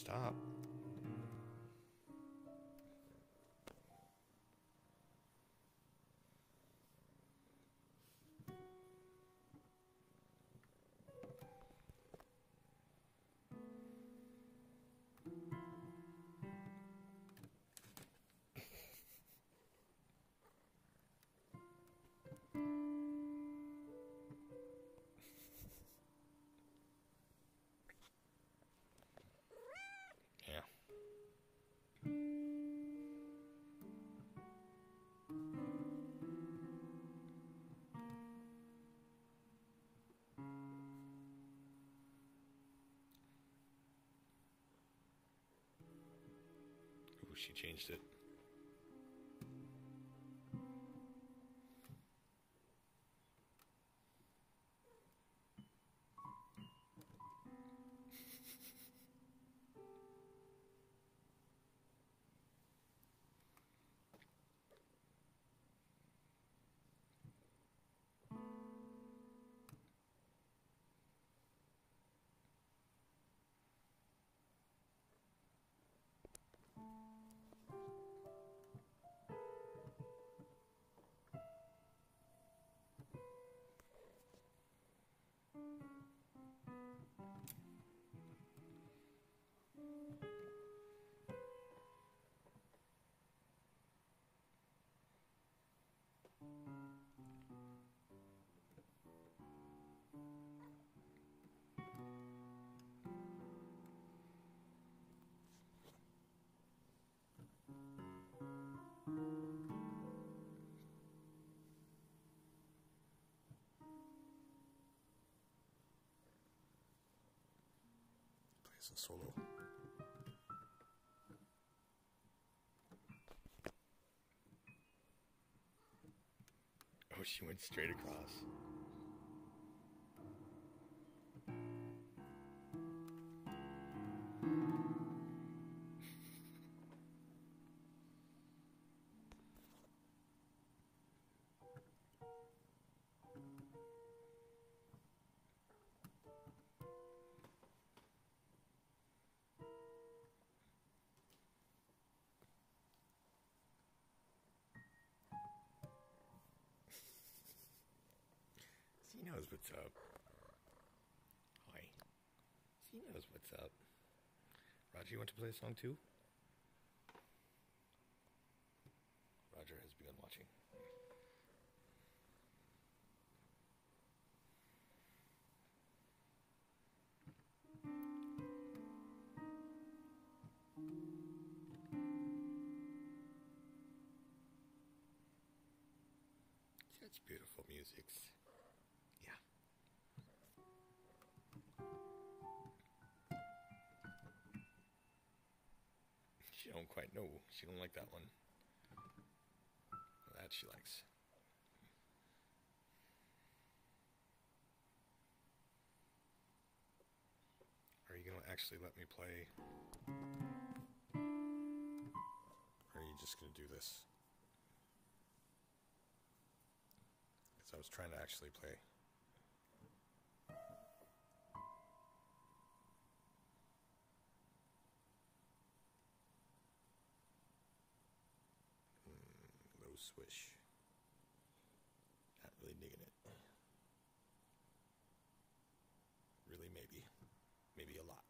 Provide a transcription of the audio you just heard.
Stop. She changed it. Plays a solo. Oh, she went straight across. She knows what's up. Hi. She knows what's up. Roger, you want to play a song too? Roger has begun watching. Such beautiful musics. Don't quite know. She don't like that one. That she likes. Are you gonna actually let me play? Or are you just gonna do this? Because I was trying to actually play. Swish. Not really digging it. Really, maybe. Maybe a lot.